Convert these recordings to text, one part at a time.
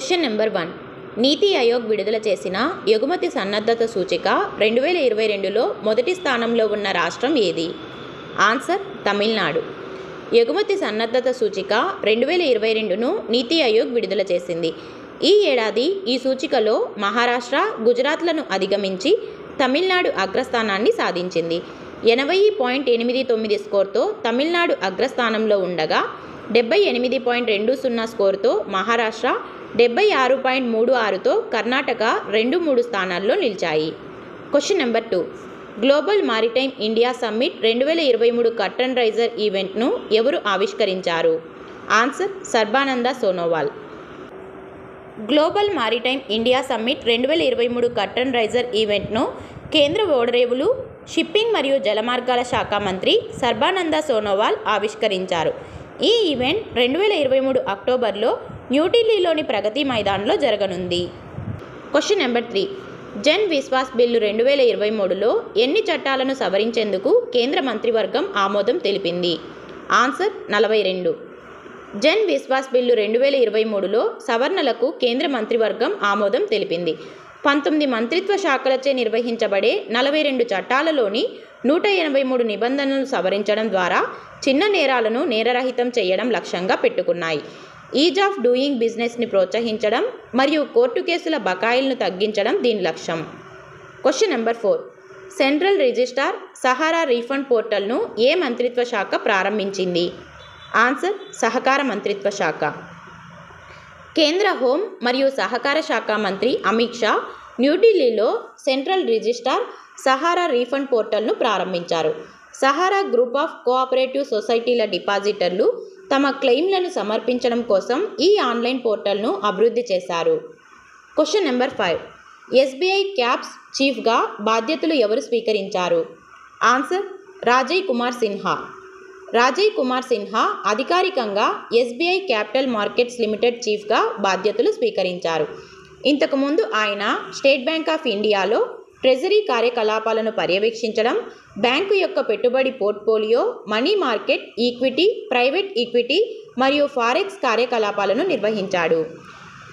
Question number one. నీతి ఆయోగ్ విడుదల చేసిన ఎగుమతి సన్నద్ధత సూచిక రెండు వేల ఇరవై రెండులో మొదటి స్థానంలో ఉన్న రాష్ట్రం ఏది? ఆన్సర్ తమిళనాడు. ఎగుమతి సన్నద్ధత సూచిక రెండు వేల ఇరవై రెండును నీతి ఆయోగ్ విడుదల చేసింది. ఈ ఏడాది ఈ సూచికలో మహారాష్ట్ర గుజరాత్లను అధిగమించి తమిళనాడు అగ్రస్థానాన్ని సాధించింది. ఎనభై పాయింట్ ఎనిమిది తొమ్మిది స్కోర్తో తమిళనాడు అగ్రస్థానంలో ఉండగా డెబ్బై ఎనిమిది పాయింట్ రెండు సున్నా స్కోర్తో మహారాష్ట్ర డెబ్బై ఆరు పాయింట్ మూడు ఆరుతో కర్ణాటక రెండు మూడు స్థానాల్లో నిలిచాయి. Question number two global maritime India summit రెండు వేల ఇరవై మూడు కర్టన్ రైజర్ ఈవెంట్ను ఎవరు ఆవిష్కరించారు? Answer Sarbananda Sonowal global maritime India summit రెండు వేల ఇరవై మూడు కర్టన్ రైజర్ ఈవెంట్ను కేంద్ర ఓడరేవులు షిప్పింగ్ మరియు జలమార్గాల శాఖ మంత్రి సర్బానంద సోనోవాల్ ఆవిష్కరించారు. ఈ ఈవెంట్ రెండు వేల ఇరవై మూడు అక్టోబర్లో న్యూఢిల్లీలోని ప్రగతి మైదాన్లో జరగనుంది. Question number three Jan Vishwas bill రెండు వేల ఇరవై మూడులో ఎన్ని చట్టాలను సవరించేందుకు కేంద్ర మంత్రివర్గం ఆమోదం తెలిపింది? ఆన్సర్ నలభై రెండు. జన్ విశ్వాస్ బిల్లు రెండు వేల ఇరవై మూడులో సవరణలకు కేంద్ర మంత్రివర్గం ఆమోదం తెలిపింది. పంతొమ్మిది మంత్రిత్వ శాఖలచే నిర్వహించబడే నలభై రెండు చట్టాలలోని నూట ఎనభై మూడు నిబంధనలు సవరించడం ద్వారా చిన్న నేరాలను నేరరహితం చేయడం లక్ష్యంగా పెట్టుకున్నాయి. ఈజ్ ఆఫ్ డూయింగ్ బిజినెస్ని ప్రోత్సహించడం మరియు కోర్టు కేసుల బకాయిలను తగ్గించడం దీని లక్ష్యం. Question number four. Central registrar Sahara refund పోర్టల్ను ఏ మంత్రిత్వ శాఖ ప్రారంభించింది? ఆన్సర్ సహకార మంత్రిత్వ శాఖ. కేంద్ర హోం మరియు సహకార శాఖ మంత్రి అమిత్ షా న్యూఢిల్లీలో సెంట్రల్ రిజిస్టార్ సహారా రీఫండ్ పోర్టల్ను ప్రారంభించారు. సహారా గ్రూప్ ఆఫ్ కోఆపరేటివ్ సొసైటీల డిపాజిటర్లు తమ క్లెయిమ్లను సమర్పించడం కోసం ఈ ఆన్లైన్ పోర్టల్ను అభివృద్ధి చేశారు. Question number five. SBI caps చీఫ్గా బాధ్యతలు ఎవరు స్వీకరించారు? ఆన్సర్ రాజయ్ కుమార్ సిన్హా. రాజయ్ కుమార్ సిన్హా అధికారికంగా ఎస్బీఐ క్యాపిటల్ మార్కెట్స్ లిమిటెడ్ చీఫ్గా బాధ్యతలు స్వీకరించారు. ఇంతకుముందు ఆయన స్టేట్ బ్యాంక్ ఆఫ్ ఇండియాలో ట్రెజరీ కార్యకలాపాలను పర్యవేక్షించడం బ్యాంకు యొక్క పెట్టుబడి portfolio money market equity private equity మరియు ఫారెక్స్ కార్యకలాపాలను నిర్వహించాడు.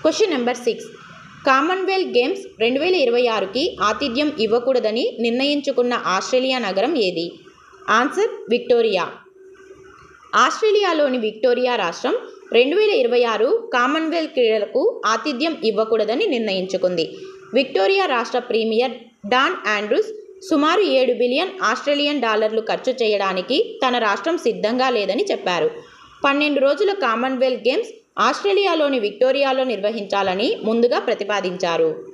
Question number six. Commonwealth Games రెండు వేల ఇరవై ఆరుకి ఆతిథ్యం ఇవ్వకూడదని నిర్ణయించుకున్న ఆస్ట్రేలియా నగరం ఏది? Answer Victoria. ఆస్ట్రేలియాలోని విక్టోరియా రాష్ట్రం రెండు వేల ఇరవై ఆరు కామన్వెల్త్ క్రీడలకు ఆతిథ్యం ఇవ్వకూడదని నిర్ణయించుకుంది. విక్టోరియా రాష్ట్ర ప్రీమియర్ డాన్ ఆండ్రూస్ సుమారు ఏడు బిలియన్ ఆస్ట్రేలియన్ డాలర్లు ఖర్చు చేయడానికి తన రాష్ట్రం సిద్ధంగా లేదని చెప్పారు. పన్నెండు రోజుల కామన్వెల్త్ గేమ్స్ ఆస్ట్రేలియాలోని విక్టోరియాలో నిర్వహించాలని ముందుగా ప్రతిపాదించారు.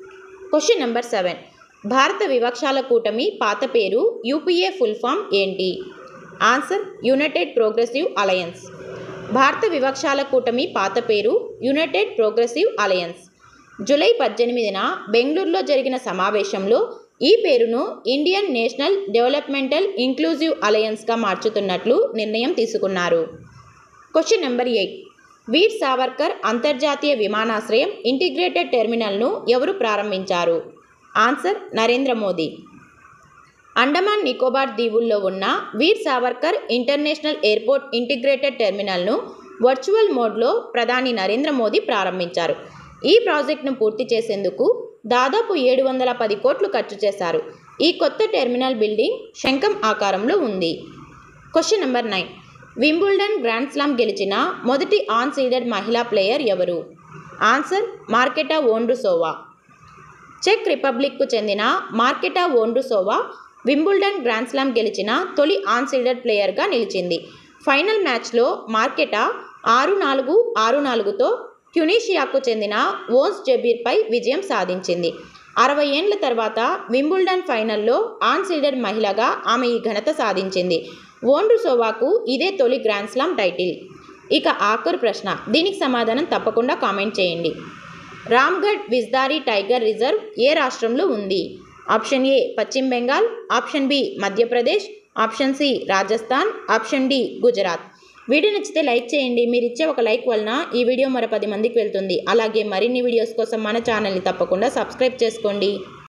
Question number seven. భారత వివక్షాల కూటమి పాత పేరు యూపీఏ ఫుల్ ఫామ్ ఏంటి? Answer United Progressive Alliance. భారత వివక్షాల కూటమి పాత పేరు యునైటెడ్ ప్రోగ్రెసివ్ అలయన్స్. జూలై పద్దెనిమిదిన బెంగళూరులో జరిగిన సమావేశంలో ఈ పేరును ఇండియన్ నేషనల్ డెవలప్మెంటల్ ఇంక్లూజివ్ అలయన్స్గా మార్చుతున్నట్లు నిర్ణయం తీసుకున్నారు. Question number eight. Veer Savarkar అంతర్జాతీయ విమానాశ్రయం ఇంటిగ్రేటెడ్ టెర్మినల్ను ఎవరు ప్రారంభించారు? ఆన్సర్ నరేంద్ర మోదీ. అండమాన్ నికోబార్ దీవుల్లో ఉన్న Veer Savarkar international airport integrated టెర్మినల్ను వర్చువల్ మోడ్లో ప్రధాని నరేంద్ర మోదీ ప్రారంభించారు. ఈ ప్రాజెక్టును పూర్తి చేసేందుకు దాదాపు ఏడు వందల పది కోట్లు ఖర్చు చేశారు. ఈ కొత్త టెర్మినల్ బిల్డింగ్ శంఖం ఆకారంలో ఉంది. Question number nine. Wimbledon grand slam గెలిచిన మొదటి ఆన్ సీడెడ్ మహిళా ప్లేయర్ ఎవరు? Answer Marketa Vondrousova. చెక్ రిపబ్లిక్కు చెందిన Marketa Vondrousova Wimbledon grand slam గెలిచిన తొలి ఆన్ సీడెడ్ ప్లేయర్గా నిలిచింది. ఫైనల్ మ్యాచ్లో మార్కెటా ఆరు నాలుగు ఆరు నాలుగుతో ట్యునీషియాకు చెందిన ఓన్స్ జబీర్పై విజయం సాధించింది. అరవై ఏండ్ల తర్వాత వింబుల్డన్ ఫైనల్లో ఆన్ సీడెడ్ మహిళగా ఆమె ఈ ఘనత సాధించింది. ఓండ్రుసోవాకు ఇదే తొలి గ్రాండ్ స్లామ్ టైటిల్. ఇక ఆఖరు ప్రశ్న. దీనికి సమాధానం తప్పకుండా కామెంట్ చేయండి. రామ్గఢ్ విజ్దారి టైగర్ రిజర్వ్ ఏ రాష్ట్రంలో ఉంది? Option A Paschim Bengal option B Madhya Pradesh option C Rajasthan option D Gujarat. Video నచ్చితే లైక్ చేయండి. మీరు ఇచ్చే ఒక లైక్ వలన ఈ వీడియో మరో పది మందికి వెళ్తుంది. అలాగే మరిన్ని వీడియోస్ కోసం మన ఛానల్ని తప్పకుండా సబ్స్క్రైబ్ చేసుకోండి.